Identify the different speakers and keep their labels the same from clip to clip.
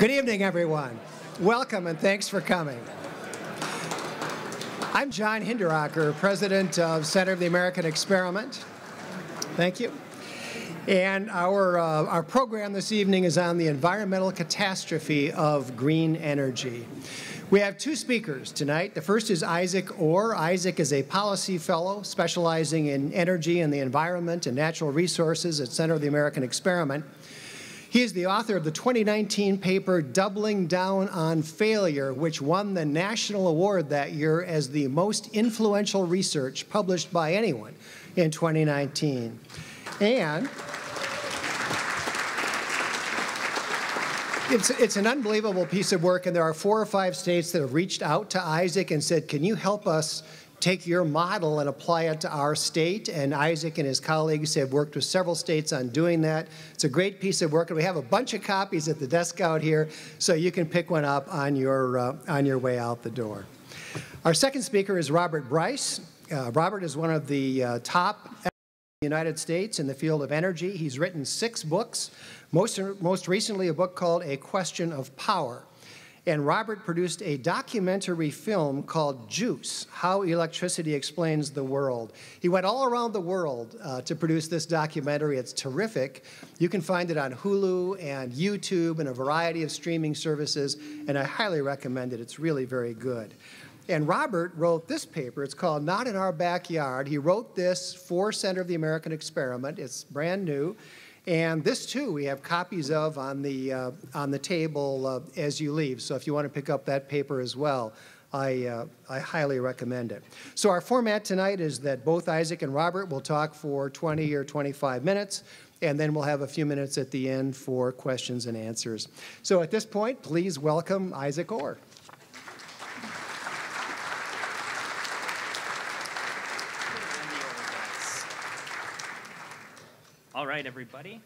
Speaker 1: Good evening, everyone. Welcome and thanks for coming. I'm John Hinderaker, president of Center of the American Experiment. Thank you. And our, uh, our program this evening is on the environmental catastrophe of green energy. We have two speakers tonight. The first is Isaac Orr. Isaac is a policy fellow specializing in energy and the environment and natural resources at Center of the American Experiment. He is the author of the 2019 paper Doubling Down on Failure, which won the national award that year as the most influential research published by anyone in 2019. And it's, it's an unbelievable piece of work, and there are four or five states that have reached out to Isaac and said, Can you help us take your model and apply it to our state. And Isaac and his colleagues have worked with several states on doing that. It's a great piece of work, and we have a bunch of copies at the desk out here, so you can pick one up on your, uh, on your way out the door. Our second speaker is Robert Bryce. Uh, Robert is one of the uh, top in the United States in the field of energy. He's written six books, most, most recently a book called A Question of Power. And Robert produced a documentary film called Juice How Electricity Explains the World. He went all around the world uh, to produce this documentary. It's terrific. You can find it on Hulu and YouTube and a variety of streaming services, and I highly recommend it. It's really very good. And Robert wrote this paper. It's called Not in Our Backyard. He wrote this for Center of the American Experiment. It's brand new. And this too, we have copies of on the, uh, on the table uh, as you leave. So if you want to pick up that paper as well, I, uh, I highly recommend it. So our format tonight is that both Isaac and Robert will talk for 20 or 25 minutes, and then we'll have a few minutes at the end for questions and answers. So at this point, please welcome Isaac Orr.
Speaker 2: Right, everybody.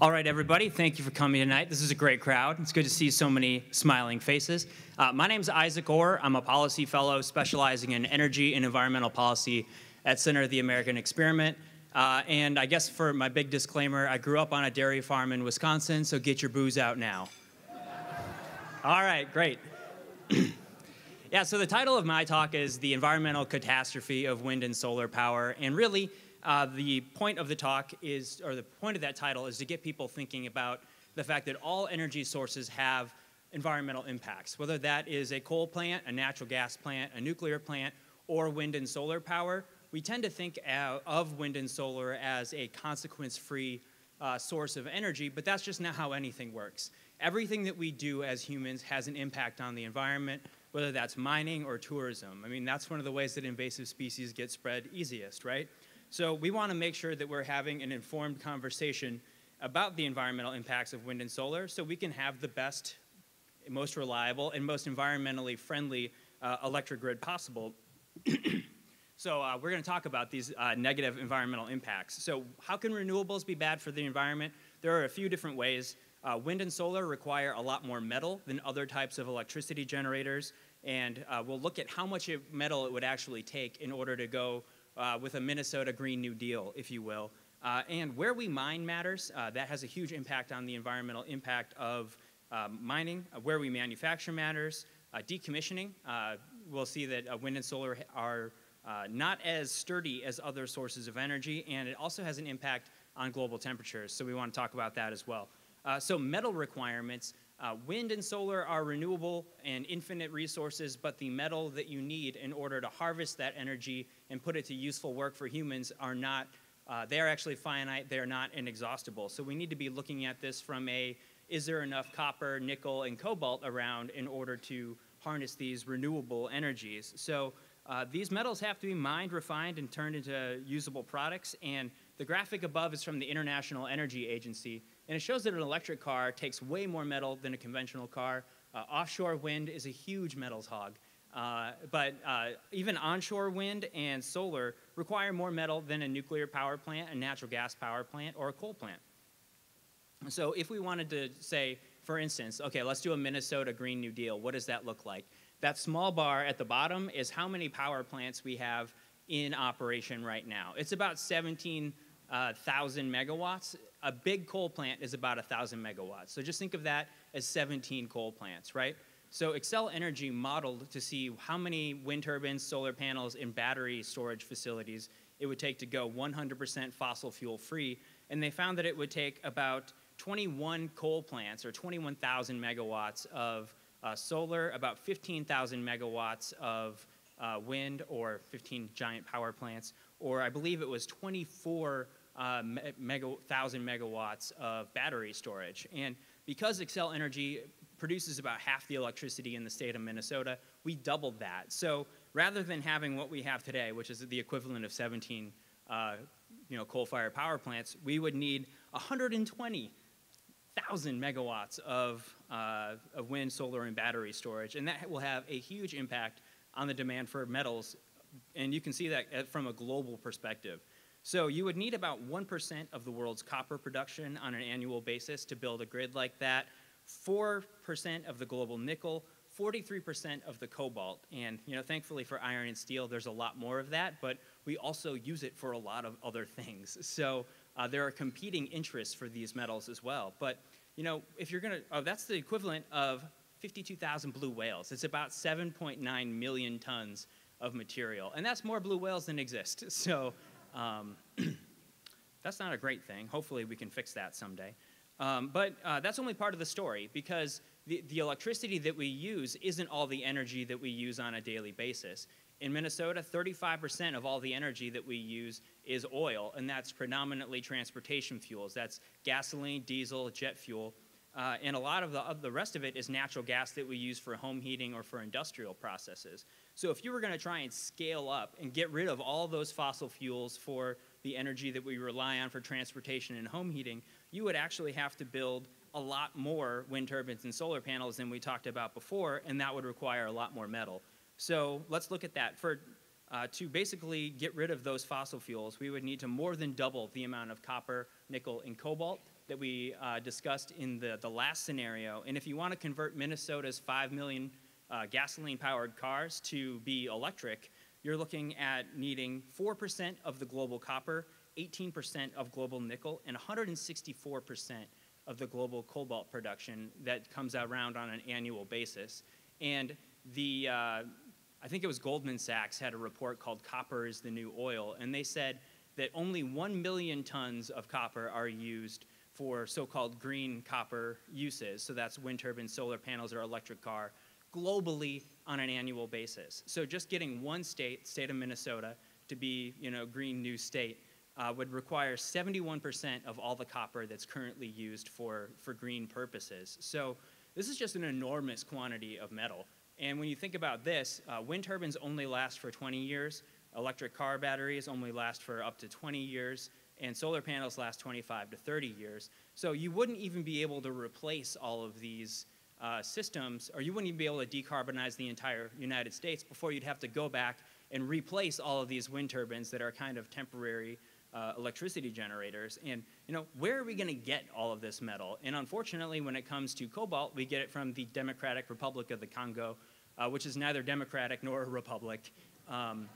Speaker 2: All right, everybody, thank you for coming tonight. This is a great crowd. It's good to see so many smiling faces. Uh, my name is Isaac Orr. I'm a policy fellow specializing in energy and environmental policy at Center of the American Experiment. Uh, and I guess for my big disclaimer, I grew up on a dairy farm in Wisconsin, so get your boos out now. All right, great. yeah, so the title of my talk is The Environmental Catastrophe of Wind and Solar Power. And really, uh, the point of the talk is, or the point of that title is to get people thinking about the fact that all energy sources have environmental impacts, whether that is a coal plant, a natural gas plant, a nuclear plant, or wind and solar power. We tend to think of wind and solar as a consequence-free uh, source of energy, but that's just not how anything works. Everything that we do as humans has an impact on the environment, whether that's mining or tourism. I mean, that's one of the ways that invasive species get spread easiest, right? So we want to make sure that we're having an informed conversation about the environmental impacts of wind and solar so we can have the best, most reliable, and most environmentally friendly uh, electric grid possible. so uh, we're going to talk about these uh, negative environmental impacts. So how can renewables be bad for the environment? There are a few different ways. Uh, wind and solar require a lot more metal than other types of electricity generators, and uh, we'll look at how much metal it would actually take in order to go uh, with a Minnesota Green New Deal, if you will. Uh, and where we mine matters. Uh, that has a huge impact on the environmental impact of um, mining. Uh, where we manufacture matters. Uh, decommissioning, we'll see that wind and solar are not as sturdy as other sources of energy, and it also has an impact on global temperatures. So we want to talk about that as well. so metal requirements, uh, wind and solar are renewable and infinite resources, but the metal that you need in order to harvest that energy and put it to useful work for humans are not, uh, they are actually finite, they are not inexhaustible. So we need to be looking at this from a, is there enough copper, nickel, and cobalt around in order to harness these renewable energies? So uh, these metals have to be mined, refined, and turned into usable products. And the graphic above is from the International Energy Agency. And it shows that an electric car takes way more metal than a conventional car. Uh, offshore wind is a huge metals hog. Uh, but uh, even onshore wind and solar require more metal than a nuclear power plant, a natural gas power plant, or a coal plant. So if we wanted to say, for instance, okay, let's do a Minnesota Green New Deal, what does that look like? That small bar at the bottom is how many power plants we have in operation right now. It's about 17,000 uh, megawatts a big coal plant is about 1,000 megawatts. So just think of that as 17 coal plants, right? So Xcel Energy modeled to see how many wind turbines, solar panels, and battery storage facilities it would take to go 100% fossil fuel free. And they found that it would take about 21 coal plants or 21,000 megawatts of uh, solar, about 15,000 megawatts of uh, wind or 15 giant power plants, or I believe it was 24 uh, mega, thousand megawatts of battery storage. And because Xcel Energy produces about half the electricity in the state of Minnesota, we doubled that. So rather than having what we have today, which is the equivalent of 17 uh, you know, coal-fired power plants, we would need 120,000 megawatts of, uh, of wind, solar, and battery storage. And that will have a huge impact on the demand for metals. And you can see that uh, from a global perspective. So you would need about 1% of the world's copper production on an annual basis to build a grid like that, 4% of the global nickel, 43% of the cobalt. And you know, thankfully for iron and steel, there's a lot more of that, but we also use it for a lot of other things. So uh, there are competing interests for these metals as well. But you know, if you're gonna, oh, that's the equivalent of 52,000 blue whales. It's about 7.9 million tons of material. And that's more blue whales than exist. So um, that's not a great thing. Hopefully we can fix that someday. Um, but uh, that's only part of the story because the, the electricity that we use isn't all the energy that we use on a daily basis. In Minnesota, 35% of all the energy that we use is oil, and that's predominantly transportation fuels. That's gasoline, diesel, jet fuel. Uh, and a lot of the, of the rest of it is natural gas that we use for home heating or for industrial processes. So if you were going to try and scale up and get rid of all those fossil fuels for the energy that we rely on for transportation and home heating, you would actually have to build a lot more wind turbines and solar panels than we talked about before, and that would require a lot more metal. So let's look at that. For, uh, to basically get rid of those fossil fuels, we would need to more than double the amount of copper, nickel, and cobalt that we uh, discussed in the, the last scenario. And if you want to convert Minnesota's 5 million uh, gasoline-powered cars to be electric, you're looking at needing 4% of the global copper, 18% of global nickel, and 164% of the global cobalt production that comes around on an annual basis. And the, uh, I think it was Goldman Sachs had a report called Copper is the New Oil, and they said that only 1 million tons of copper are used for so-called green copper uses. So that's wind turbines, solar panels, or electric car globally on an annual basis. So just getting one state, state of Minnesota, to be you know green new state uh, would require 71% of all the copper that's currently used for, for green purposes. So this is just an enormous quantity of metal. And when you think about this, uh, wind turbines only last for 20 years, electric car batteries only last for up to 20 years, and solar panels last 25 to 30 years. So you wouldn't even be able to replace all of these uh, systems, or you wouldn't even be able to decarbonize the entire United States before you'd have to go back and replace all of these wind turbines that are kind of temporary uh, electricity generators. And you know, where are we going to get all of this metal? And unfortunately, when it comes to cobalt, we get it from the Democratic Republic of the Congo, uh, which is neither democratic nor a republic. Um,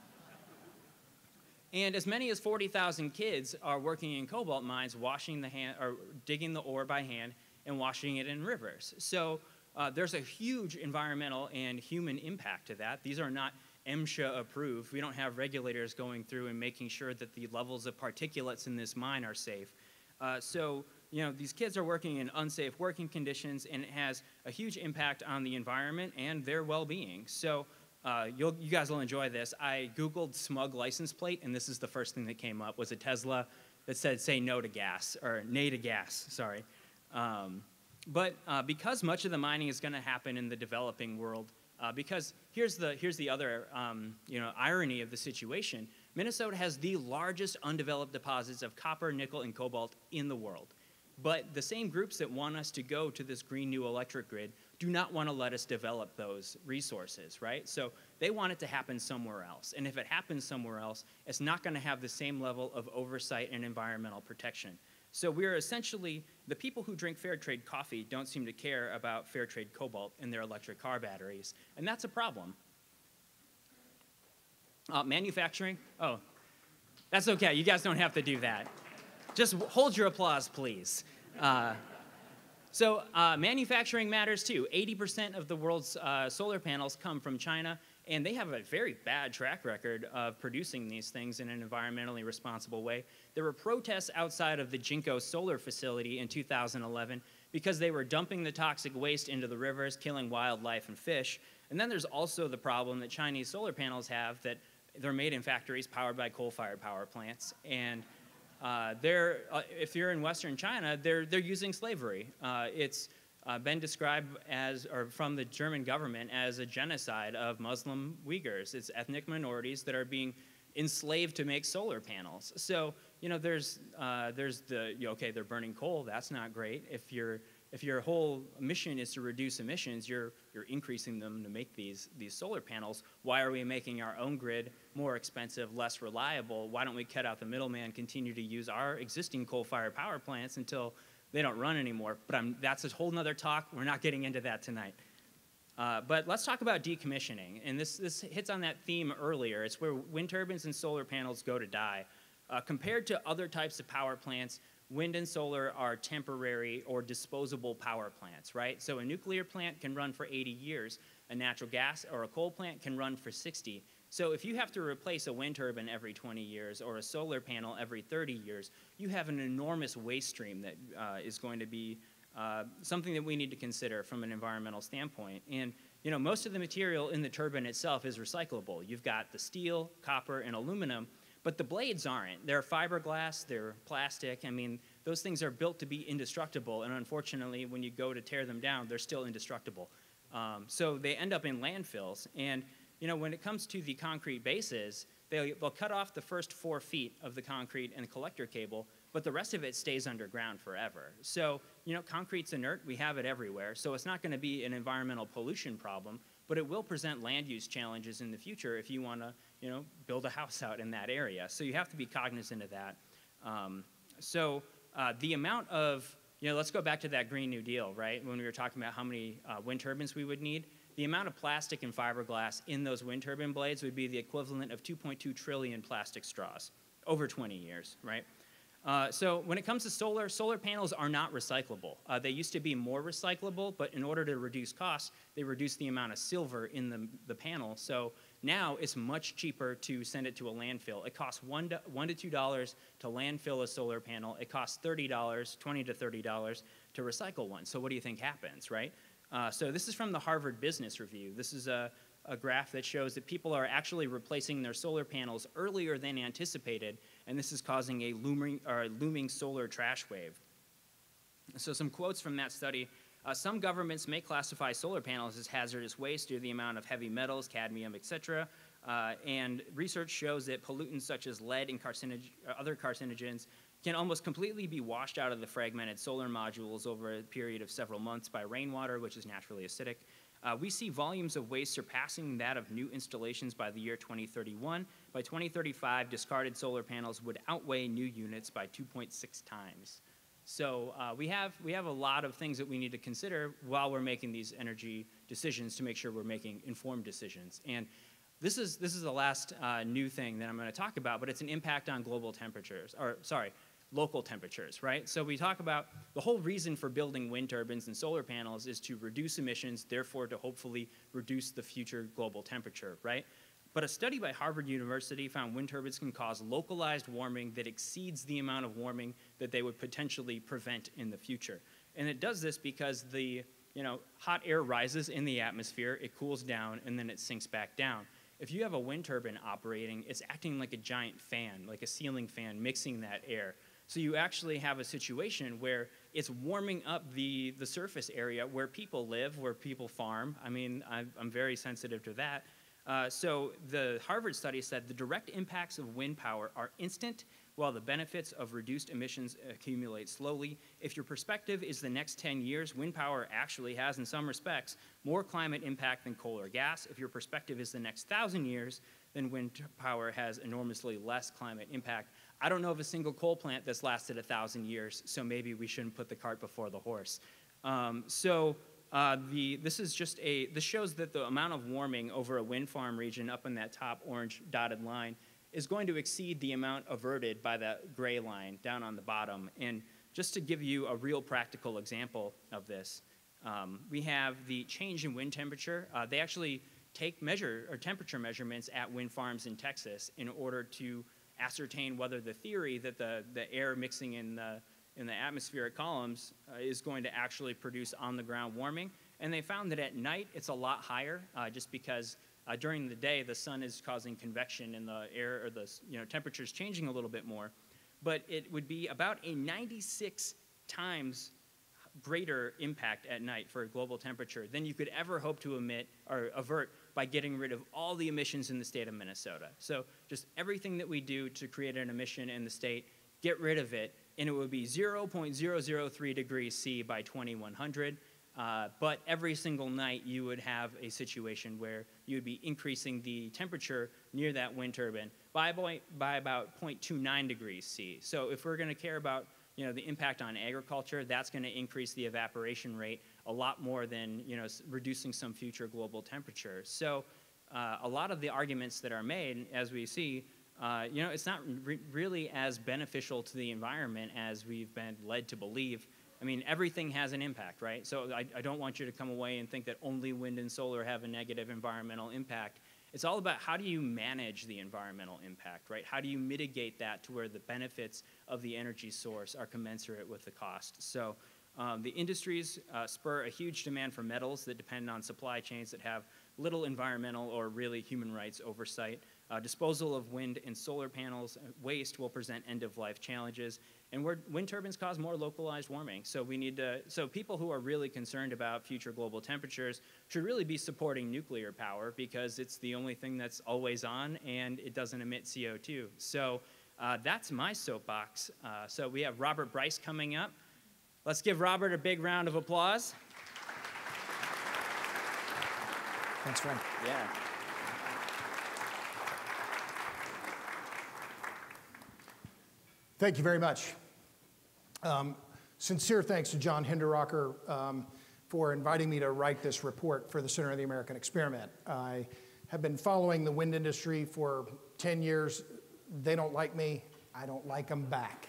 Speaker 2: and as many as 40,000 kids are working in cobalt mines, washing the hand, or digging the ore by hand and washing it in rivers. So uh, there's a huge environmental and human impact to that. These are not MSHA approved. We don't have regulators going through and making sure that the levels of particulates in this mine are safe. Uh, so, you know, these kids are working in unsafe working conditions and it has a huge impact on the environment and their well-being. So uh, you guys will enjoy this. I Googled smug license plate, and this is the first thing that came up, was a Tesla that said, say no to gas, or nay to gas, sorry. Um, but uh, because much of the mining is going to happen in the developing world, uh, because here's the, here's the other um, you know, irony of the situation. Minnesota has the largest undeveloped deposits of copper, nickel, and cobalt in the world. But the same groups that want us to go to this green new electric grid do not want to let us develop those resources, right? So they want it to happen somewhere else. And if it happens somewhere else, it's not going to have the same level of oversight and environmental protection. So we're essentially, the people who drink fair trade coffee don't seem to care about fair trade cobalt in their electric car batteries. And that's a problem. Uh, manufacturing, oh, that's okay. You guys don't have to do that. just hold your applause, please. Uh, so uh, manufacturing matters too. 80% of the world's uh, solar panels come from China, and they have a very bad track record of producing these things in an environmentally responsible way. There were protests outside of the Jinko solar facility in 2011 because they were dumping the toxic waste into the rivers, killing wildlife and fish. And then there's also the problem that Chinese solar panels have that they're made in factories powered by coal-fired power plants. And uh, they're, uh, if you're in Western China, they're, they're using slavery. Uh, it's uh, been described as, or from the German government, as a genocide of Muslim Uyghurs. It's ethnic minorities that are being enslaved to make solar panels. So, you know, there's, uh, there's the, you know, okay, they're burning coal, that's not great. If you're if your whole mission is to reduce emissions, you're, you're increasing them to make these, these solar panels. Why are we making our own grid more expensive, less reliable? Why don't we cut out the middleman, continue to use our existing coal-fired power plants until they don't run anymore? But I'm, that's a whole nother talk. We're not getting into that tonight. Uh, but let's talk about decommissioning. And this, this hits on that theme earlier. It's where wind turbines and solar panels go to die. Uh, compared to other types of power plants, wind and solar are temporary or disposable power plants, right? So a nuclear plant can run for 80 years. A natural gas or a coal plant can run for 60. So if you have to replace a wind turbine every 20 years or a solar panel every 30 years, you have an enormous waste stream that uh, is going to be uh, something that we need to consider from an environmental standpoint. And you know, most of the material in the turbine itself is recyclable. You've got the steel, copper, and aluminum, but the blades aren't. They're fiberglass, they're plastic. I mean, those things are built to be indestructible, and unfortunately, when you go to tear them down, they're still indestructible. Um, so they end up in landfills. And you know, when it comes to the concrete bases, they, will cut off the first four feet of the concrete and the collector cable, but the rest of it stays underground forever. So, you know, concrete's inert, we have it everywhere, so it's not gonna be an environmental pollution problem, but it will present land use challenges in the future if you wanna you know, build a house out in that area. So you have to be cognizant of that. Um, so uh, the amount of, you know, let's go back to that Green New Deal, right? When we were talking about how many uh, wind turbines we would need. The amount of plastic and fiberglass in those wind turbine blades would be the equivalent of 2.2 trillion plastic straws over 20 years, right? Uh, so when it comes to solar, solar panels are not recyclable. Uh, they used to be more recyclable, but in order to reduce costs, they reduced the amount of silver in the, the panel. So now it's much cheaper to send it to a landfill. It costs one to, one to two dollars to landfill a solar panel. It costs thirty dollars, twenty to thirty dollars to recycle one. So what do you think happens, right? Uh, so this is from the Harvard Business Review. This is a, a graph that shows that people are actually replacing their solar panels earlier than anticipated, and this is causing a looming, or a looming solar trash wave. So some quotes from that study uh, some governments may classify solar panels as hazardous waste due to the amount of heavy metals, cadmium, etc. Uh, and research shows that pollutants such as lead and uh, other carcinogens can almost completely be washed out of the fragmented solar modules over a period of several months by rainwater, which is naturally acidic. Uh, we see volumes of waste surpassing that of new installations by the year 2031. By 2035, discarded solar panels would outweigh new units by 2.6 times. So uh, we, have, we have a lot of things that we need to consider while we're making these energy decisions to make sure we're making informed decisions. And this is, this is the last uh, new thing that I'm going to talk about, but it's an impact on global temperatures, or sorry, local temperatures, right? So we talk about the whole reason for building wind turbines and solar panels is to reduce emissions, therefore to hopefully reduce the future global temperature, right? But a study by Harvard University found wind turbines can cause localized warming that exceeds the amount of warming that they would potentially prevent in the future. And it does this because the you know, hot air rises in the atmosphere, it cools down, and then it sinks back down. If you have a wind turbine operating, it's acting like a giant fan, like a ceiling fan, mixing that air. So you actually have a situation where it's warming up the, the surface area where people live, where people farm. I mean, I'm, I'm very sensitive to that. Uh, so the Harvard study said the direct impacts of wind power are instant, while the benefits of reduced emissions accumulate slowly. If your perspective is the next 10 years, wind power actually has, in some respects, more climate impact than coal or gas. If your perspective is the next 1,000 years, then wind power has enormously less climate impact. I don't know of a single coal plant that's lasted a 1,000 years, so maybe we shouldn't put the cart before the horse. Um, so uh, the, this is just a, this shows that the amount of warming over a wind farm region up in that top orange dotted line is going to exceed the amount averted by that gray line down on the bottom. And just to give you a real practical example of this, um, we have the change in wind temperature. Uh, they actually take measure or temperature measurements at wind farms in Texas in order to ascertain whether the theory that the, the air mixing in the, in the atmospheric columns uh, is going to actually produce on the ground warming. And they found that at night it's a lot higher uh, just because uh, during the day the sun is causing convection in the air or the you know, temperatures changing a little bit more. But it would be about a 96 times greater impact at night for global temperature than you could ever hope to emit or avert by getting rid of all the emissions in the state of Minnesota. So just everything that we do to create an emission in the state, get rid of it, and it would be 0.003 degrees C by 2100. Uh, but every single night you would have a situation where you would be increasing the temperature near that wind turbine by, by about 0.29 degrees C. So if we're going to care about you know, the impact on agriculture, that's going to increase the evaporation rate a lot more than you know, reducing some future global temperature. So uh, a lot of the arguments that are made, as we see, uh, you know, it's not re really as beneficial to the environment as we've been led to believe. I mean, everything has an impact, right? So I, I don't want you to come away and think that only wind and solar have a negative environmental impact. It's all about how do you manage the environmental impact, right? How do you mitigate that to where the benefits of the energy source are commensurate with the cost? So um, the industries uh, spur a huge demand for metals that depend on supply chains that have little environmental or really human rights oversight. Uh, disposal of wind and solar panels uh, waste will present end-of-life challenges, and wind turbines cause more localized warming. So we need to, so people who are really concerned about future global temperatures should really be supporting nuclear power because it's the only thing that's always on and it doesn't emit CO2. So uh, that's my soapbox. Uh, so we have Robert Bryce coming up. Let's give Robert a big round of applause.
Speaker 3: Thanks, Frank.
Speaker 2: Yeah.
Speaker 3: Thank you very much. Um, sincere thanks to John Hinderaker um, for inviting me to write this report for the Center of the American Experiment. I have been following the wind industry for 10 years. They don't like me, I don't like them back.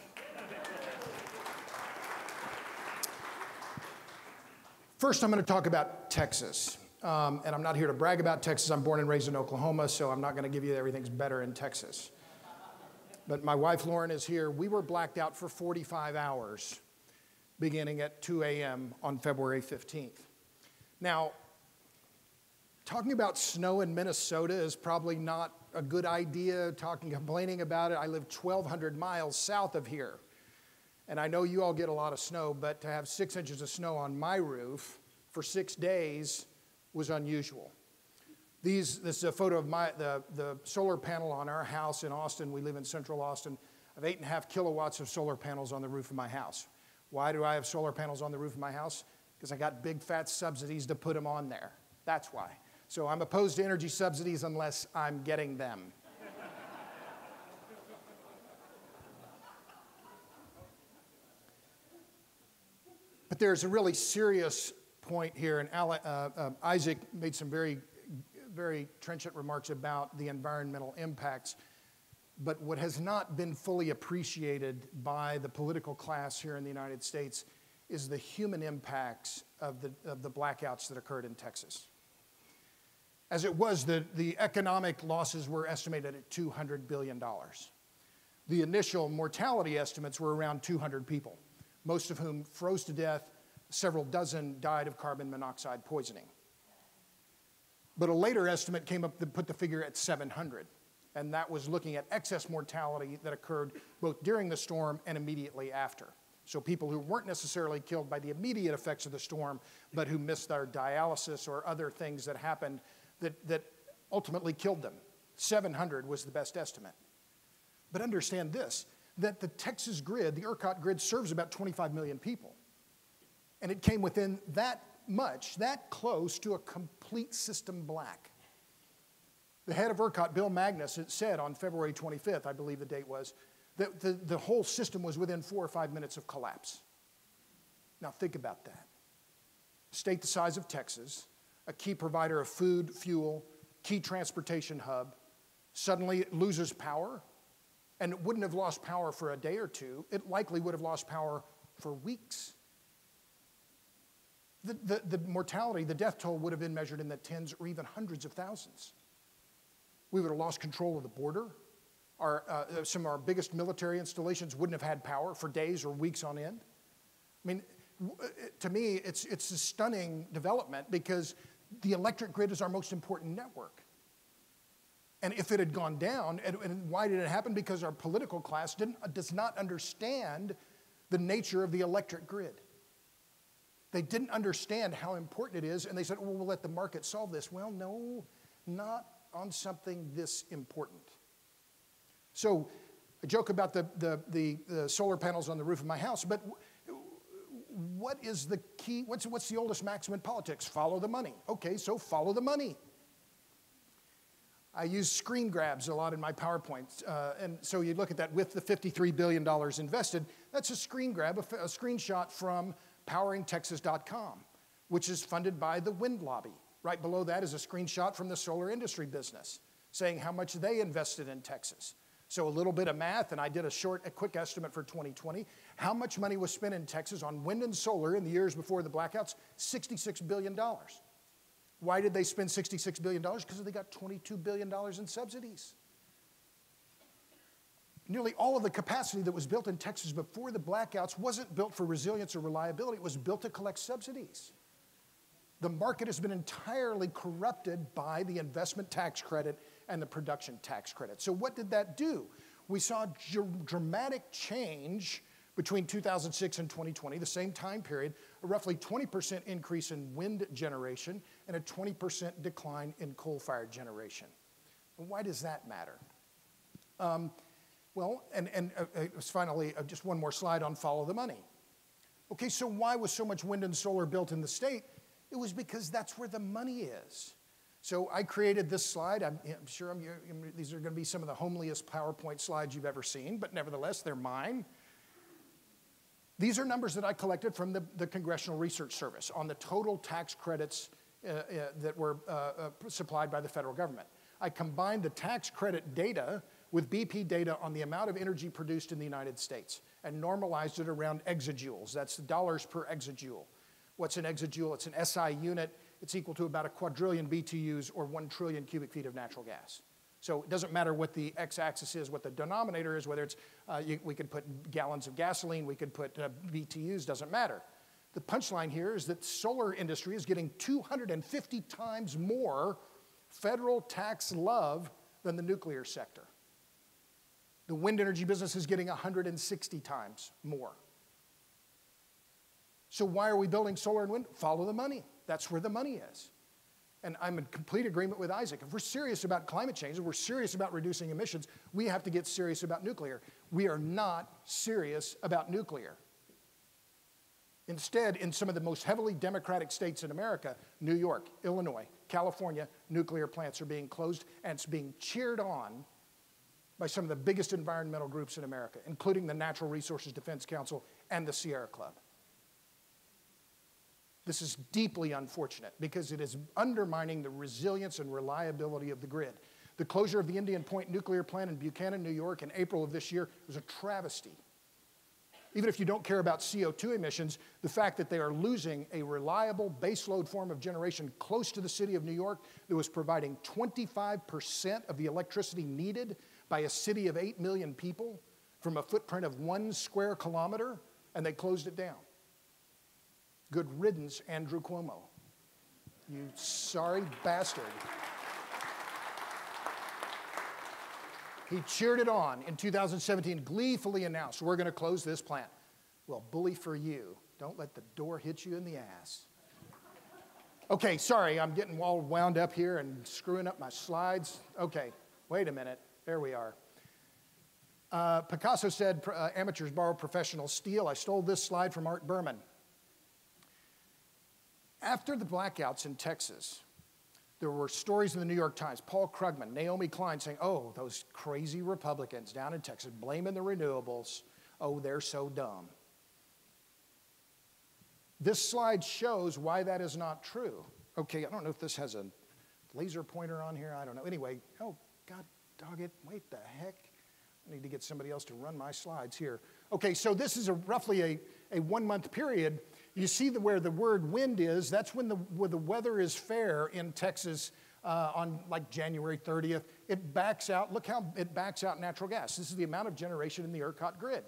Speaker 3: First, I'm going to talk about Texas. Um, and I'm not here to brag about Texas. I'm born and raised in Oklahoma, so I'm not going to give you everything's better in Texas but my wife Lauren is here. We were blacked out for 45 hours beginning at 2 a.m. on February 15th. Now, talking about snow in Minnesota is probably not a good idea, talking, complaining about it. I live 1,200 miles south of here. And I know you all get a lot of snow, but to have six inches of snow on my roof for six days was unusual. These, this is a photo of my, the, the solar panel on our house in Austin. We live in central Austin. I have eight and a half kilowatts of solar panels on the roof of my house. Why do I have solar panels on the roof of my house? Because I got big fat subsidies to put them on there. That's why. So I'm opposed to energy subsidies unless I'm getting them. but there's a really serious point here, and uh, uh, Isaac made some very very trenchant remarks about the environmental impacts. But what has not been fully appreciated by the political class here in the United States is the human impacts of the, of the blackouts that occurred in Texas. As it was, the, the economic losses were estimated at $200 billion. The initial mortality estimates were around 200 people, most of whom froze to death. Several dozen died of carbon monoxide poisoning. But a later estimate came up that put the figure at 700. And that was looking at excess mortality that occurred both during the storm and immediately after. So people who weren't necessarily killed by the immediate effects of the storm, but who missed their dialysis or other things that happened that, that ultimately killed them. 700 was the best estimate. But understand this that the Texas grid, the ERCOT grid, serves about 25 million people. And it came within that much, that close to a complete system black. The head of ERCOT, Bill Magness, said on February 25th, I believe the date was, that the, the whole system was within four or five minutes of collapse. Now, think about that. State the size of Texas, a key provider of food, fuel, key transportation hub, suddenly it loses power, and it wouldn't have lost power for a day or two, it likely would have lost power for weeks. The, the, the, mortality, the death toll would have been measured in the tens or even hundreds of thousands. We would have lost control of the border. Our, uh, uh some of our biggest military installations wouldn't have had power for days or weeks on end. I mean, uh, to me, it's, it's a stunning development because the electric grid is our most important network. And if it had gone down, and, and why did it happen? Because our political class didn't, does not understand the nature of the electric grid. They didn't understand how important it is, and they said, well, we'll let the market solve this. Well, no, not on something this important. So, I joke about the, the, the, the solar panels on the roof of my house, but what is the key? What's, what's the oldest maxim in politics? Follow the money. Okay, so follow the money. I use screen grabs a lot in my PowerPoints. Uh, and so you look at that with the $53 billion invested, that's a screen grab, a, a screenshot from poweringtexas.com, which is funded by the wind lobby. Right below that is a screenshot from the solar industry business saying how much they invested in Texas. So a little bit of math, and I did a short, a quick estimate for 2020. How much money was spent in Texas on wind and solar in the years before the blackouts? $66 billion. Why did they spend $66 billion? Because they got $22 billion in subsidies. Nearly all of the capacity that was built in Texas before the blackouts wasn't built for resilience or reliability, it was built to collect subsidies. The market has been entirely corrupted by the investment tax credit and the production tax credit. So, what did that do? We saw dramatic change between 2006 and 2020, the same time period, a roughly 20% increase in wind generation and a 20% decline in coal fired generation. Why does that matter? Um, well, and, and uh, uh finally, uh, just one more slide on follow the money. Okay, so why was so much wind and solar built in the state? It was because that's where the money is. So I created this slide. I'm, I'm sure I'm, these are going to be some of the homeliest PowerPoint slides you've ever seen, but nevertheless, they're mine. These are numbers that I collected from the, the Congressional Research Service on the total tax credits uh, uh, that were uh, uh supplied by the federal government. I combined the tax credit data with BP data on the amount of energy produced in the United States and normalized it around exajoules. That's dollars per exajoule. What's an exajoule? It's an SI unit. It's equal to about a quadrillion BTUs or one trillion cubic feet of natural gas. So it doesn't matter what the x-axis is, what the denominator is, whether it's, uh, you, we could put gallons of gasoline, we could put uh, BTUs, doesn't matter. The punchline here is that solar industry is getting 250 times more federal tax love than the nuclear sector. The wind energy business is getting 160 times more. So why are we building solar and wind? Follow the money. That's where the money is. And I'm in complete agreement with Isaac. If we're serious about climate change, if we're serious about reducing emissions, we have to get serious about nuclear. We are not serious about nuclear. Instead, in some of the most heavily democratic states in America, New York, Illinois, California, nuclear plants are being closed and it's being cheered on by some of the biggest environmental groups in America, including the Natural Resources Defense Council and the Sierra Club. This is deeply unfortunate because it is undermining the resilience and reliability of the grid. The closure of the Indian Point nuclear plant in Buchanan, New York in April of this year was a travesty. Even if you don't care about CO2 emissions, the fact that they are losing a reliable baseload form of generation close to the city of New York that was providing 25% of the electricity needed by a city of 8 million people from a footprint of one square kilometer, and they closed it down. Good riddance, Andrew Cuomo. You sorry bastard. He cheered it on in 2017, gleefully announced, We're going to close this plant. Well, bully for you. Don't let the door hit you in the ass. Okay, sorry, I'm getting all wound up here and screwing up my slides. Okay, wait a minute. There we are. Uh, Picasso said, uh, Amateurs borrow professional steal. I stole this slide from Art Berman. After the blackouts in Texas, there were stories in the New York Times, Paul Krugman, Naomi Klein saying, oh, those crazy Republicans down in Texas blaming the renewables. Oh, they're so dumb. This slide shows why that is not true. Okay, I don't know if this has a laser pointer on here. I don't know. Anyway, oh, dog it, wait the heck. I need to get somebody else to run my slides here. Okay, so this is a roughly a, a one month period. You see the, where the word wind is, that's when the, the weather is fair in Texas uh, on like January 30th. It backs out, look how it backs out natural gas. This is the amount of generation in the ERCOT grid.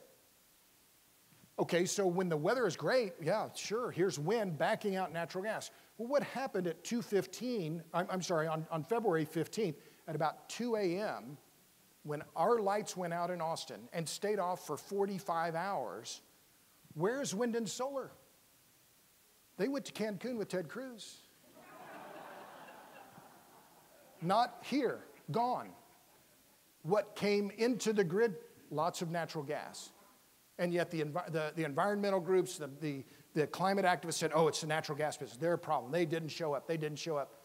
Speaker 3: Okay, so when the weather is great, yeah, sure, here's wind backing out natural gas. Well, what happened at 2.15, I'm, I'm sorry, on, on February 15th, at about 2 a.m., when our lights went out in Austin and stayed off for 45 hours, where's wind and solar? They went to Cancun with Ted Cruz. Not here, gone. What came into the grid? Lots of natural gas. And yet the, the, the environmental groups, the, the, the climate activists said, oh, it's the natural gas business. Their problem. They didn't show up. They didn't show up.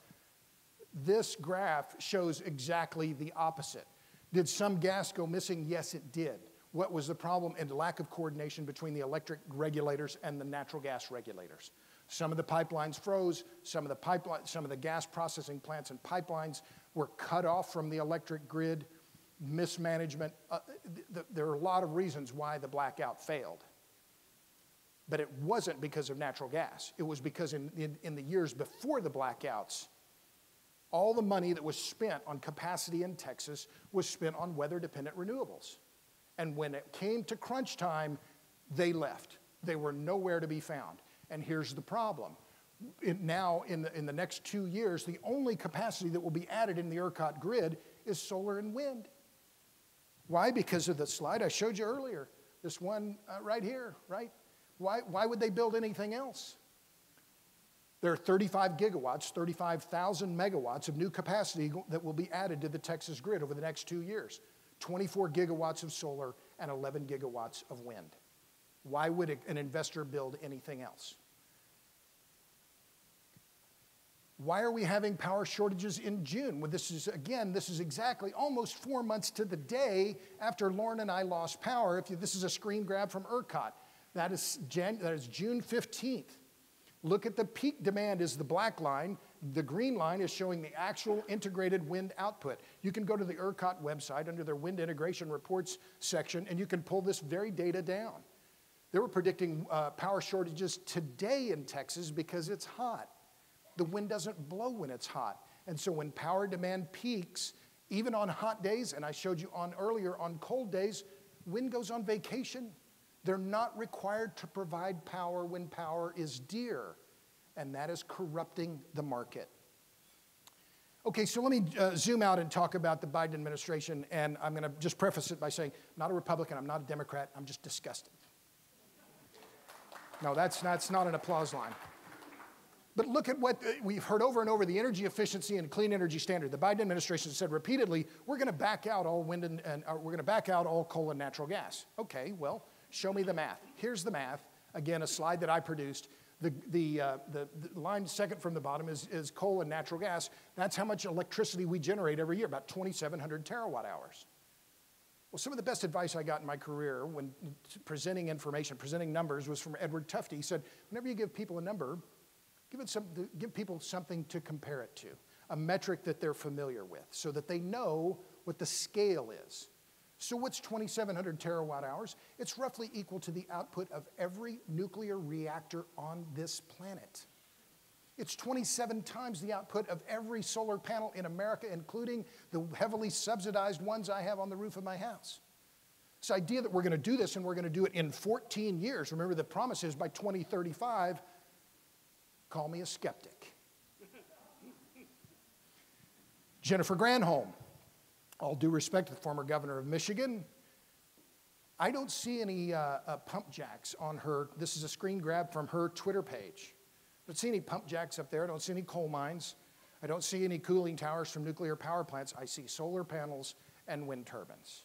Speaker 3: This graph shows exactly the opposite. Did some gas go missing? Yes, it did. What was the problem? And the lack of coordination between the electric regulators and the natural gas regulators. Some of the pipelines froze, some of the pipeline, some of the gas processing plants and pipelines were cut off from the electric grid, mismanagement. Uh, th th there are a lot of reasons why the blackout failed. But it wasn't because of natural gas. It was because in, in, in the years before the blackouts, all the money that was spent on capacity in Texas was spent on weather dependent renewables. And when it came to crunch time, they left. They were nowhere to be found. And here's the problem. It now, in the, in the next two years, the only capacity that will be added in the ERCOT grid is solar and wind. Why? Because of the slide I showed you earlier. This one uh, right here, right? Why, why would they build anything else? There are 35 gigawatts, 35,000 megawatts of new capacity that will be added to the Texas grid over the next two years 24 gigawatts of solar and 11 gigawatts of wind. Why would an investor build anything else? Why are we having power shortages in June? Well, this is, again, this is exactly almost four months to the day after Lauren and I lost power. If you, this is a screen grab from ERCOT. That is, Jan, that is June 15th. Look at the peak demand is the black line. The green line is showing the actual integrated wind output. You can go to the ERCOT website under their wind integration reports section and you can pull this very data down. They were predicting uh, power shortages today in Texas because it's hot. The wind doesn't blow when it's hot. And so when power demand peaks, even on hot days, and I showed you on earlier on cold days, wind goes on vacation. They're not required to provide power when power is dear, and that is corrupting the market. Okay, so let me uh, zoom out and talk about the Biden administration, and I'm going to just preface it by saying I'm not a Republican, I'm not a Democrat, I'm just disgusted. No, that's, that's not an applause line. But look at what uh, we've heard over and over the energy efficiency and clean energy standard. The Biden administration said repeatedly, we're going to back out all wind and, and uh, we're going to back out all coal and natural gas. Okay, well, show me the math. Here's the math. Again, a slide that I produced. The, the, uh, the, the, line second from the bottom is, is coal and natural gas. That's how much electricity we generate every year, about 2,700 terawatt hours. Well, some of the best advice I got in my career when presenting information, presenting numbers, was from Edward Tufte. He said, whenever you give people a number, give, it some, give people something to compare it to, a metric that they're familiar with, so that they know what the scale is. So, what's 2,700 terawatt hours? It's roughly equal to the output of every nuclear reactor on this planet. It's 27 times the output of every solar panel in America, including the heavily subsidized ones I have on the roof of my house. This idea that we're going to do this and we're going to do it in 14 years, remember the promise is by 2035, call me a skeptic. Jennifer Granholm, all due respect to the former governor of Michigan, I don't see any uh, uh, pump jacks on her. This is a screen grab from her Twitter page. I don't see any pump jacks up there. I don't see any coal mines. I don't see any cooling towers from nuclear power plants. I see solar panels and wind turbines.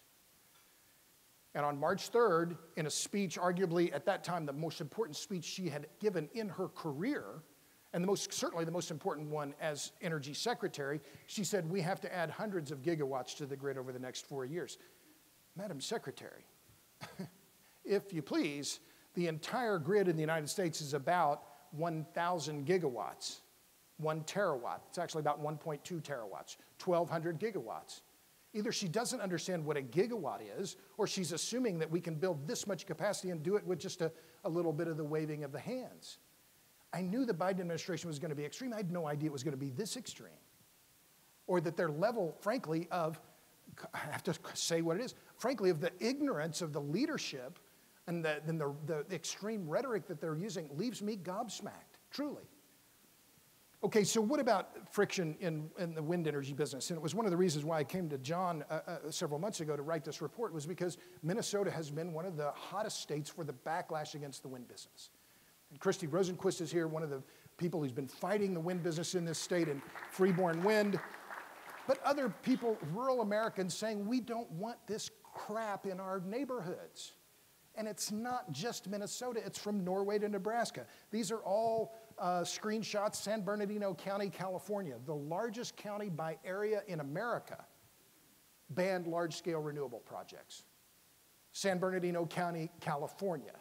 Speaker 3: And on March 3rd, in a speech, arguably at that time the most important speech she had given in her career, and the most, certainly the most important one as energy secretary, she said, We have to add hundreds of gigawatts to the grid over the next four years. Madam Secretary, if you please, the entire grid in the United States is about 1,000 gigawatts, one terawatt. It's actually about 1.2 terawatts, 1,200 gigawatts. Either she doesn't understand what a gigawatt is, or she's assuming that we can build this much capacity and do it with just a, a little bit of the waving of the hands. I knew the Biden administration was going to be extreme. I had no idea it was going to be this extreme. Or that their level, frankly, of, I have to say what it is, frankly, of the ignorance of the leadership and the, the, the extreme rhetoric that they're using leaves me gobsmacked, truly. Okay, so what about friction in, in the wind energy business? And it was one of the reasons why I came to John uh, uh, several months ago to write this report was because Minnesota has been one of the hottest states for the backlash against the wind business. Christy Rosenquist is here, one of the people who's been fighting the wind business in this state and freeborn wind. But other people, rural Americans, saying we don't want this crap in our neighborhoods. And it's not just Minnesota, it's from Norway to Nebraska. These are all uh, screenshots San Bernardino County, California, the largest county by area in America, banned large scale renewable projects. San Bernardino County, California,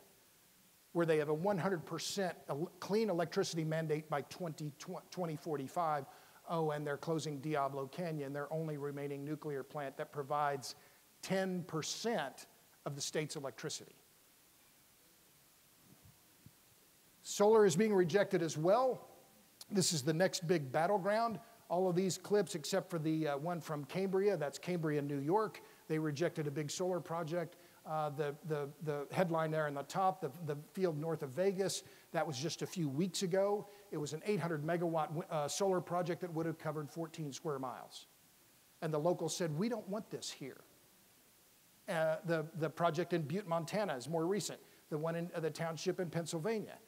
Speaker 3: where they have a 100% clean electricity mandate by 20, 2045. Oh, and they're closing Diablo Canyon, their only remaining nuclear plant that provides 10% of the state's electricity. Solar is being rejected as well. This is the next big battleground. All of these clips, except for the uh, one from Cambria, that's Cambria, New York, they rejected a big solar project. Uh, the, the, the headline there in the top, the, the field north of Vegas, that was just a few weeks ago. It was an 800 megawatt uh, solar project that would have covered 14 square miles. And the locals said, We don't want this here. Uh, the, the project in Butte, Montana is more recent, the one in uh, the township in Pennsylvania.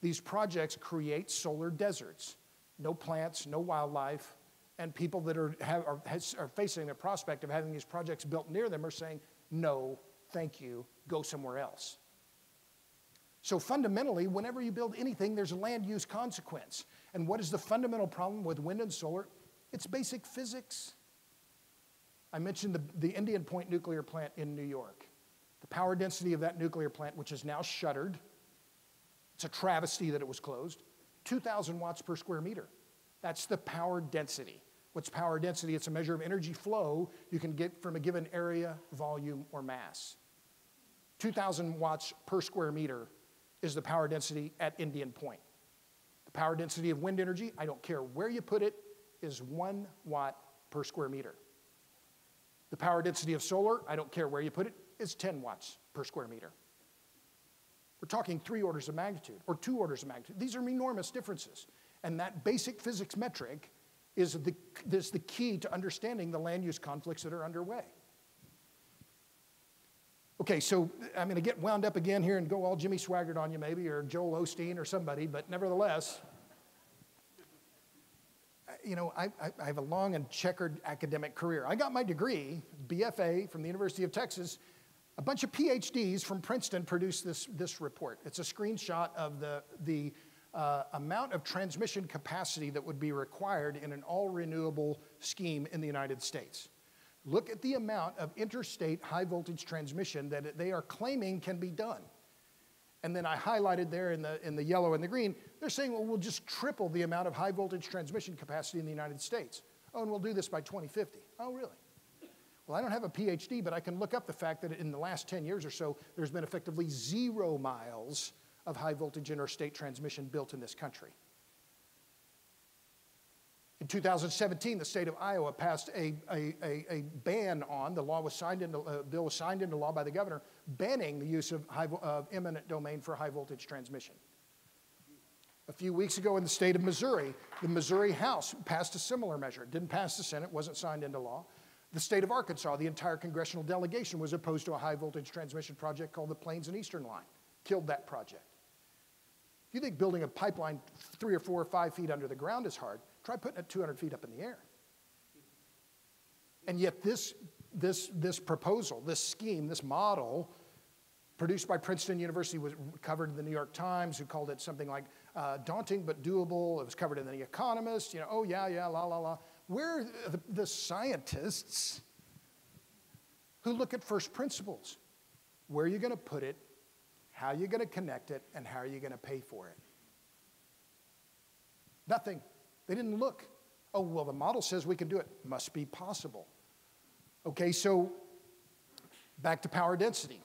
Speaker 3: These projects create solar deserts. No plants, no wildlife, and people that are, have, are, are facing the prospect of having these projects built near them are saying, no, thank you, go somewhere else. So fundamentally, whenever you build anything, there's a land use consequence. And what is the fundamental problem with wind and solar? It's basic physics. I mentioned the, the Indian Point nuclear plant in New York. The power density of that nuclear plant, which is now shuttered, it's a travesty that it was closed. 2,000 watts per square meter. That's the power density. What's power density? It's a measure of energy flow you can get from a given area, volume, or mass. 2,000 watts per square meter is the power density at Indian Point. The power density of wind energy, I don't care where you put it, is one watt per square meter. The power density of solar, I don't care where you put it, is 10 watts per square meter. We're talking three orders of magnitude or two orders of magnitude. These are enormous differences. And that basic physics metric is the, is the key to understanding the land use conflicts that are underway. Okay, so I'm going to get wound up again here and go all Jimmy Swaggart on you, maybe, or Joel Osteen or somebody, but nevertheless, you know, I, I, have a long and checkered academic career. I got my degree, BFA, from the University of Texas a bunch of PhDs from Princeton produced this, this report. It's a screenshot of the, the uh, amount of transmission capacity that would be required in an all renewable scheme in the United States. Look at the amount of interstate high voltage transmission that they are claiming can be done. And then I highlighted there in the, in the yellow and the green, they're saying, well, we'll just triple the amount of high voltage transmission capacity in the United States. Oh, and we'll do this by 2050. Oh, really? Well, I don't have a PhD, but I can look up the fact that in the last 10 years or so, there's been effectively zero miles of high voltage interstate transmission built in this country. In 2017, the state of Iowa passed a, a, a, a ban on, the law was signed into, uh, bill was signed into law by the governor, banning the use of, high, of eminent domain for high voltage transmission. A few weeks ago in the state of Missouri, the Missouri House passed a similar measure. It didn't pass the Senate, wasn't signed into law. The state of Arkansas, the entire congressional delegation was opposed to a high voltage transmission project called the Plains and Eastern Line, killed that project. You think building a pipeline three or four or five feet under the ground is hard, try putting it 200 feet up in the air. And yet, this, this, this proposal, this scheme, this model, produced by Princeton University, was covered in the New York Times, who called it something like uh, daunting but doable. It was covered in The Economist, you know, oh, yeah, yeah, la, la, la. Where are the, the scientists who look at first principles. Where are you going to put it? How are you going to connect it? And how are you going to pay for it? Nothing. They didn't look. Oh, well, the model says we can do it. Must be possible. Okay, so back to power density.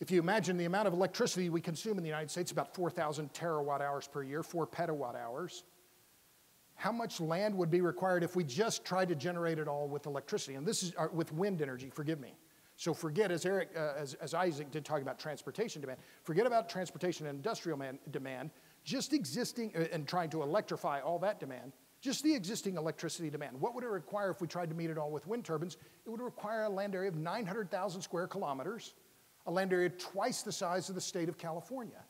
Speaker 3: If you imagine the amount of electricity we consume in the United States, about 4,000 terawatt hours per year, 4 petawatt hours. How much land would be required if we just tried to generate it all with electricity? And this is uh, with wind energy, forgive me. So forget, as Eric, uh, as, as Isaac did talk about transportation demand, forget about transportation and industrial man, demand, just existing uh, and trying to electrify all that demand, just the existing electricity demand. What would it require if we tried to meet it all with wind turbines? It would require a land area of 900,000 square kilometers, a land area twice the size of the state of California.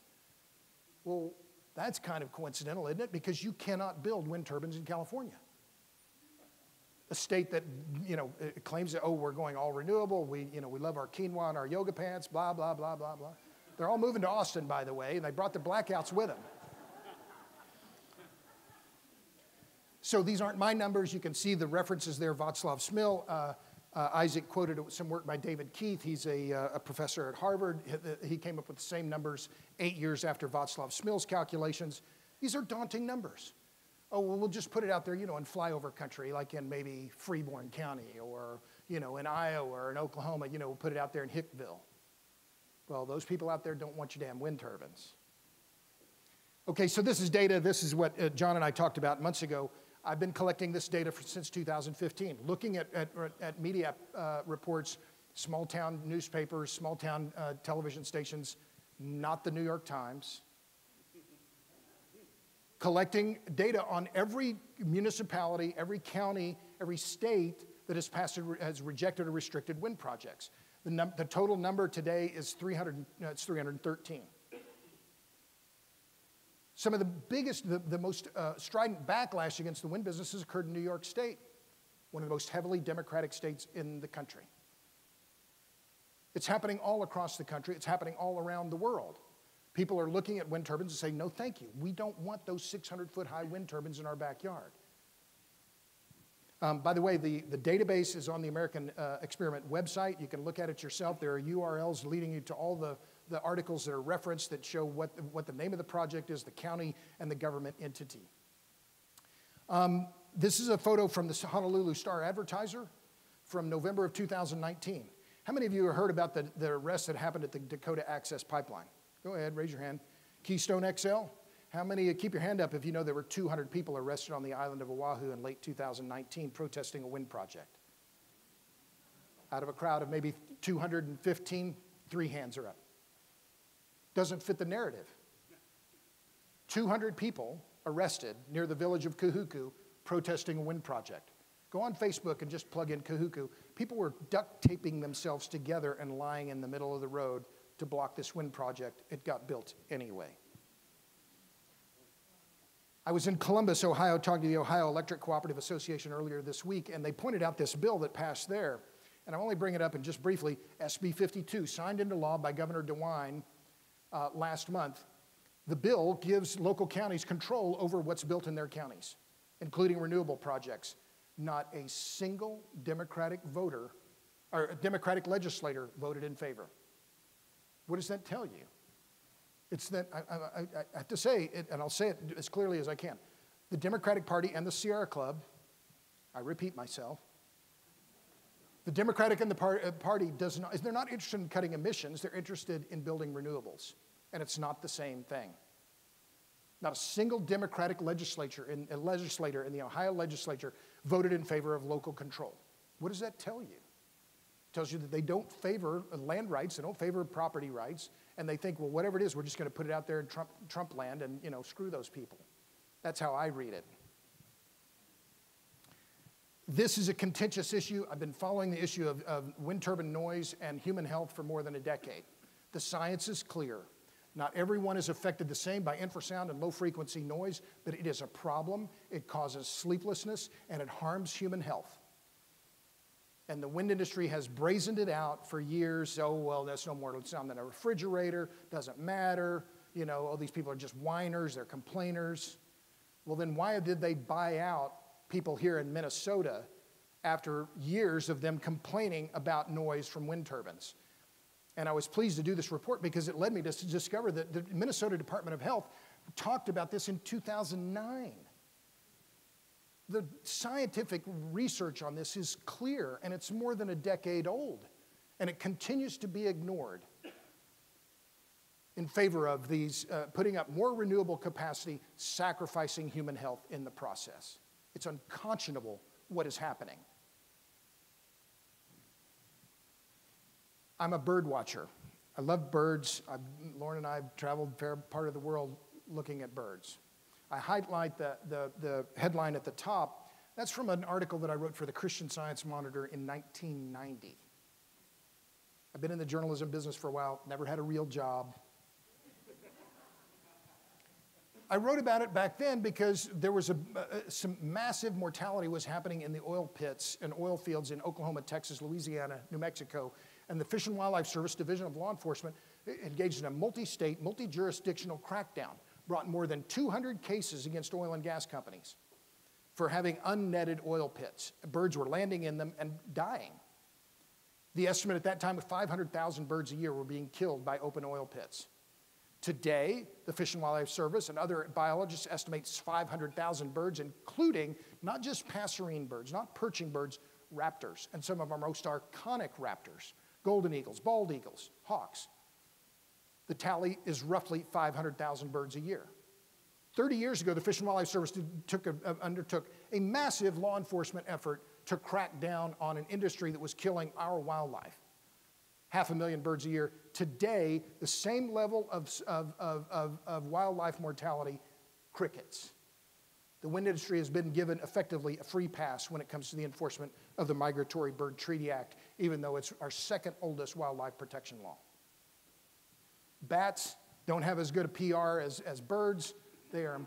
Speaker 3: Well, that's kind of coincidental, isn't it? Because you cannot build wind turbines in California. A state that, you know, claims that, oh, we're going all renewable, we, you know, we love our quinoa and our yoga pants, blah, blah, blah, blah, blah. They're all moving to Austin, by the way, and they brought the blackouts with them. So these aren't my numbers. You can see the references there. Václav Smil, uh, uh, Isaac quoted some work by David Keith. He's a, uh, a, professor at Harvard. He came up with the same numbers eight years after Václav Smil's calculations. These are daunting numbers. Oh, well, we'll just put it out there, you know, in flyover country, like in maybe Freeborn County or, you know, in Iowa or in Oklahoma, you know, we'll put it out there in Hickville. Well, those people out there don't want your damn wind turbines. Okay, so this is data. This is what uh, John and I talked about months ago. I've been collecting this data for, since 2015, looking at, at, at media uh, reports, small town newspapers, small town uh, television stations, not the New York Times, collecting data on every municipality, every county, every state that has passed has rejected or restricted wind projects. The, the total number today is 300, uh, it's 313. Some of the biggest, the, the most uh, strident backlash against the wind business has occurred in New York State, one of the most heavily Democratic states in the country. It's happening all across the country, it's happening all around the world. People are looking at wind turbines and saying, no, thank you. We don't want those 600 foot high wind turbines in our backyard. Um, by the way, the, the database is on the American uh, Experiment website. You can look at it yourself. There are URLs leading you to all the the articles that are referenced that show what the, what the name of the project is, the county, and the government entity. Um, this is a photo from the Honolulu Star Advertiser from November of 2019. How many of you have heard about the, the arrest that happened at the Dakota Access Pipeline? Go ahead, raise your hand. Keystone XL? How many, uh, keep your hand up if you know there were 200 people arrested on the island of Oahu in late 2019 protesting a wind project? Out of a crowd of maybe 215, three hands are up doesn't fit the narrative. 200 people arrested near the village of Kahuku protesting a wind project. Go on Facebook and just plug in Kahuku. People were duct taping themselves together and lying in the middle of the road to block this wind project. It got built anyway. I was in Columbus, Ohio, talking to the Ohio Electric Cooperative Association earlier this week, and they pointed out this bill that passed there. And I'm only bringing it up and just briefly SB 52, signed into law by Governor DeWine uh, last month, the bill gives local counties control over what's built in their counties, including renewable projects. Not a single Democratic voter or Democratic legislator voted in favor. What does that tell you? It's that, I, I, I have to say, it, and I'll say it as clearly as I can the Democratic Party and the Sierra Club, I repeat myself, the Democratic and the uh, Party does not, they're not interested in cutting emissions, they're interested in building renewables. And it's not the same thing. Not a single Democratic legislature in, a legislator in the Ohio legislature voted in favor of local control. What does that tell you? Tells you that they don't favor land rights, they don't favor property rights, and they think, well, whatever it is, we're just going to put it out there in Trump, Trump land and, you know, screw those people. That's how I read it. This is a contentious issue. I've been following the issue of, of, wind turbine noise and human health for more than a decade. The science is clear. Not everyone is affected the same by infrasound and low frequency noise, but it is a problem. It causes sleeplessness and it harms human health. And the wind industry has brazened it out for years. Oh, well, that's no more sound than a refrigerator, doesn't matter. You know, oh, these people are just whiners, they're complainers. Well, then why did they buy out people here in Minnesota after years of them complaining about noise from wind turbines. And I was pleased to do this report because it led me to discover that the Minnesota Department of Health talked about this in 2009. The scientific research on this is clear, and it's more than a decade old, and it continues to be ignored in favor of these, uh, putting up more renewable capacity, sacrificing human health in the process. It's unconscionable what is happening. I'm a bird watcher. I love birds. I've, Lauren and I have traveled a fair part of the world looking at birds. I highlight the, the, the headline at the top. That's from an article that I wrote for the Christian Science Monitor in 1990. I've been in the journalism business for a while, never had a real job. I wrote about it back then because there was a, some massive mortality was happening in the oil pits and oil fields in Oklahoma, Texas, Louisiana, New Mexico, and the Fish and Wildlife Service Division of Law Enforcement engaged in a multi-state, multi-jurisdictional crackdown, brought more than 200 cases against oil and gas companies for having unnetted oil pits. Birds were landing in them and dying. The estimate at that time of 500,000 birds a year were being killed by open oil pits. Today, the Fish and Wildlife Service and other biologists estimate 500,000 birds, including not just passerine birds, not perching birds, raptors, and some of our most iconic raptors, golden eagles, bald eagles, hawks. The tally is roughly 500,000 birds a year. 30 years ago, the Fish and Wildlife Service took a, undertook a massive law enforcement effort to crack down on an industry that was killing our wildlife. Half a million birds a year. Today, the same level of, of, of, of, wildlife mortality, crickets. The wind industry has been given effectively a free pass when it comes to the enforcement of the Migratory Bird Treaty Act, even though it's our second oldest wildlife protection law. Bats don't have as good a PR as, as birds. They are,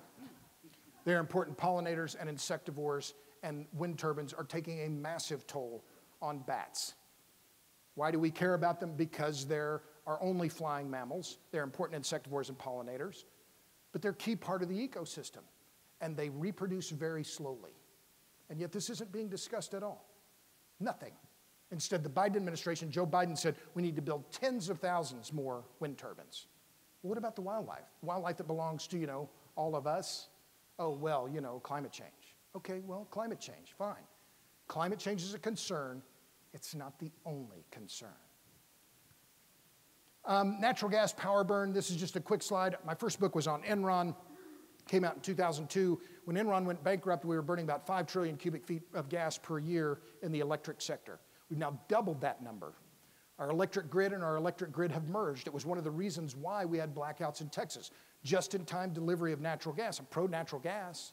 Speaker 3: they are important pollinators and insectivores, and wind turbines are taking a massive toll on bats. Why do we care about them? Because they're our only flying mammals. They're important insectivores and pollinators, but they're key part of the ecosystem, and they reproduce very slowly. And yet, this isn't being discussed at all. Nothing. Instead, the Biden administration, Joe Biden said, we need to build tens of thousands more wind turbines. Well, what about the wildlife? Wildlife that belongs to, you know, all of us? Oh, well, you know, climate change. Okay, well, climate change, fine. Climate change is a concern. It's not the only concern. Um, natural gas power burn. This is just a quick slide. My first book was on Enron. Came out in 2002. When Enron went bankrupt, we were burning about 5 trillion cubic feet of gas per year in the electric sector. We've now doubled that number. Our electric grid and our electric grid have merged. It was one of the reasons why we had blackouts in Texas. Just in time delivery of natural gas. I'm pro natural gas,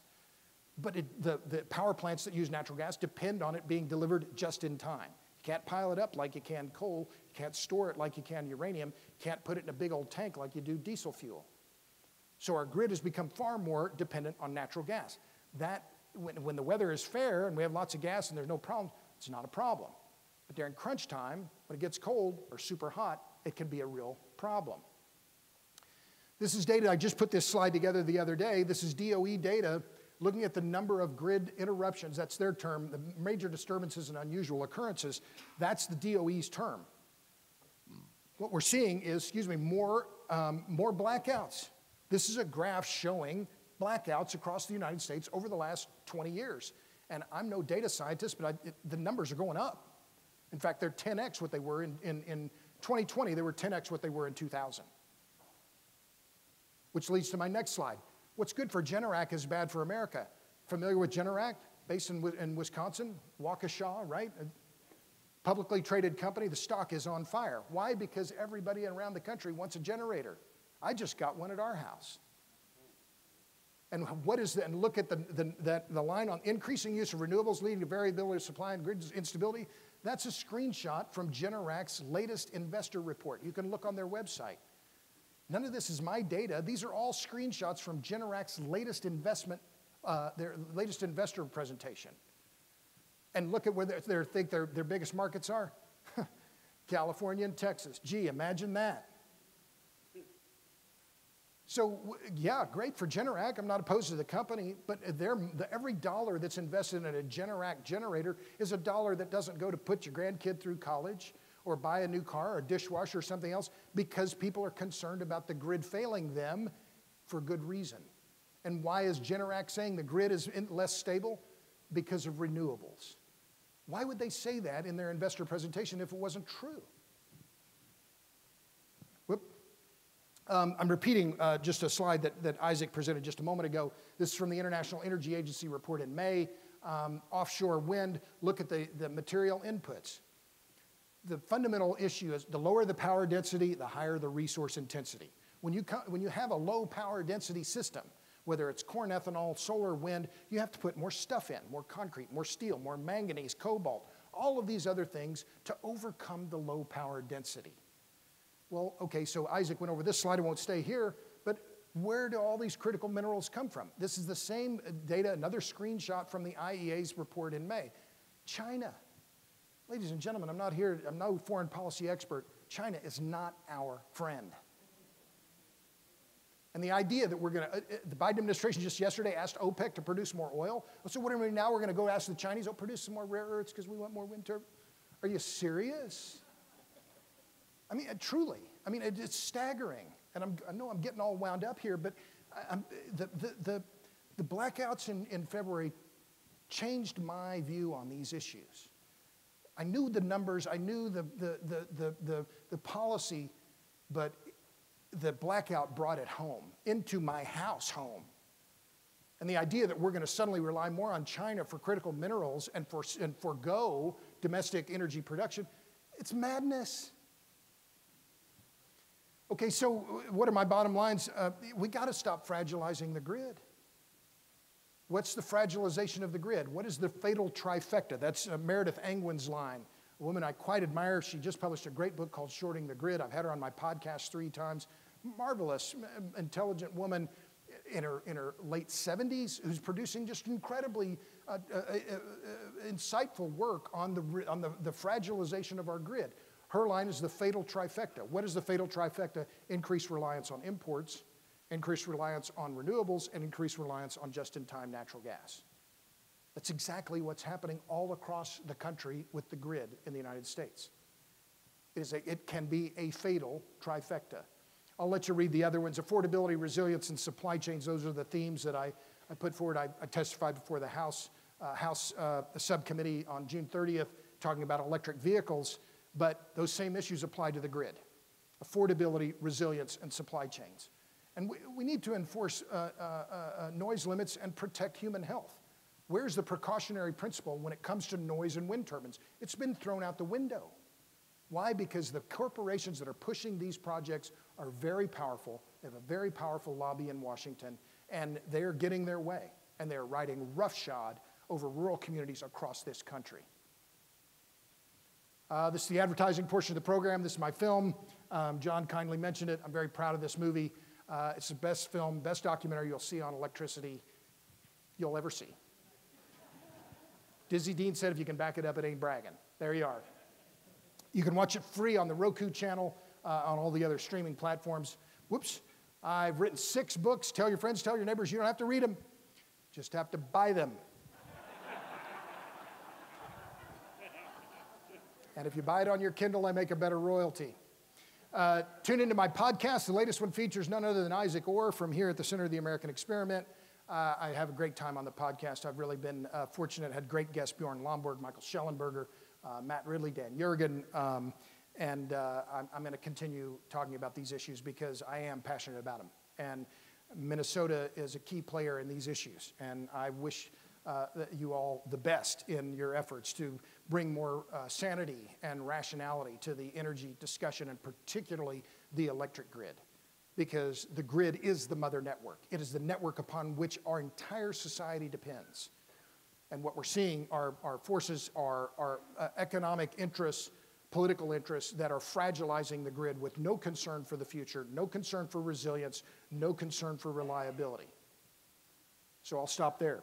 Speaker 3: but it, the, the power plants that use natural gas depend on it being delivered just in time. You can't pile it up like you can coal, you can't store it like you can uranium, you can't put it in a big old tank like you do diesel fuel. So our grid has become far more dependent on natural gas. That, when, when the weather is fair and we have lots of gas and there's no problem, it's not a problem. But during crunch time, when it gets cold or super hot, it can be a real problem. This is data, I just put this slide together the other day. This is DOE data looking at the number of grid interruptions, that's their term, the major disturbances and unusual occurrences. That's the DOE's term. What we're seeing is, excuse me, more, um, more blackouts. This is a graph showing blackouts across the United States over the last 20 years. And I'm no data scientist, but I, it, the numbers are going up. In fact, they're 10x what they were in, in, in 2020, they were 10x what they were in 2000. Which leads to my next slide. What's good for Generac is bad for America. Familiar with Generac? Based in, in Wisconsin, Waukesha, right? A publicly traded company, the stock is on fire. Why? Because everybody around the country wants a generator. I just got one at our house. And what is the, and look at the, the, the, the line on increasing use of renewables leading to variability of supply and grid instability. That's a screenshot from Generac's latest investor report. You can look on their website. None of this is my data. These are all screenshots from Generac's latest investment, uh, their latest investor presentation. And look at where they think their, their biggest markets are. California and Texas. Gee, imagine that. So, yeah, great for Generac. I'm not opposed to the company, but every dollar that's invested in a Generac generator is a dollar that doesn't go to put your grandkid through college or buy a new car or a dishwasher or something else because people are concerned about the grid failing them for good reason. And why is Generac saying the grid is less stable? because of renewables. Why would they say that in their investor presentation if it wasn't true? Um, I'm repeating uh, just a slide that, that Isaac presented just a moment ago. This is from the International Energy Agency report in May. Um, offshore wind, look at the, the material inputs. The fundamental issue is the lower the power density, the higher the resource intensity. When you, when you have a low power density system, whether it's corn ethanol, solar, wind, you have to put more stuff in, more concrete, more steel, more manganese, cobalt, all of these other things to overcome the low power density. Well, okay, so Isaac went over this slide, I won't stay here, but where do all these critical minerals come from? This is the same data, another screenshot from the IEA's report in May. China. Ladies and gentlemen, I'm not here, I'm no foreign policy expert. China is not our friend. And the idea that we're going to, uh, uh, the Biden administration just yesterday asked OPEC to produce more oil. So what are we now? We're going to go ask the Chinese, oh, produce some more rare earths because we want more wind turbines. Are you serious? I mean, uh, truly. I mean, it, it's staggering. And I'm, i know I'm getting all wound up here, but the, the, the, the blackouts in, in February changed my view on these issues. I knew the numbers, I knew the, the, the, the, the, the policy, but the blackout brought it home, into my house home. And the idea that we're going to suddenly rely more on China for critical minerals and, for, and forego domestic energy production, it's madness. Okay, so what are my bottom lines? Uh, we got to stop fragilizing the grid. What's the fragilization of the grid? What is the fatal trifecta? That's uh, Meredith Angwin's line a woman I quite admire. She just published a great book called Shorting the Grid. I've had her on my podcast three times. Marvelous, intelligent woman in her, in her late 70s who's producing just incredibly uh, uh, uh, uh, insightful work on, the, on the, the fragilization of our grid. Her line is the fatal trifecta. What is the fatal trifecta? Increased reliance on imports, increased reliance on renewables, and increased reliance on just in time natural gas. That's exactly what's happening all across the country with the grid in the United States. It, is a, it can be a fatal trifecta. I'll let you read the other ones. Affordability, resilience, and supply chains. Those are the themes that I, I put forward. I, I testified before the House, uh, House uh, subcommittee on June 30th talking about electric vehicles, but those same issues apply to the grid. Affordability, resilience, and supply chains. And we, we need to enforce uh, uh, uh noise limits and protect human health. Where's the precautionary principle when it comes to noise and wind turbines? It's been thrown out the window. Why? Because the corporations that are pushing these projects are very powerful. They have a very powerful lobby in Washington, and they're getting their way, and they're riding roughshod over rural communities across this country. Uh, this is the advertising portion of the program. This is my film. Um, John kindly mentioned it. I'm very proud of this movie. Uh, it's the best film, best documentary you'll see on electricity you'll ever see. Dizzy Dean said if you can back it up, it ain't bragging. There you are. You can watch it free on the Roku channel, uh, on all the other streaming platforms. Whoops. I've written six books. Tell your friends, tell your neighbors, you don't have to read them, just have to buy them. And if you buy it on your Kindle, I make a better royalty. Uh, tune into my podcast. The latest one features none other than Isaac Orr from here at the Center of the American Experiment. Uh, I have a great time on the podcast. I've really been uh, fortunate, had great guests Bjorn Lomborg, Michael Shellenberger, uh, Matt Ridley, Dan Yergin. Um, and uh, I'm, I'm going to continue talking about these issues because I am passionate about them. And Minnesota is a key player in these issues. And I wish uh, you all the best in your efforts to bring more uh, sanity and rationality to the energy discussion, and particularly the electric grid because the grid is the mother network. It is the network upon which our entire society depends. And what we're seeing are, are forces, are, are uh, economic interests, political interests that are fragilizing the grid with no concern for the future, no concern for resilience, no concern for reliability. So I'll stop there.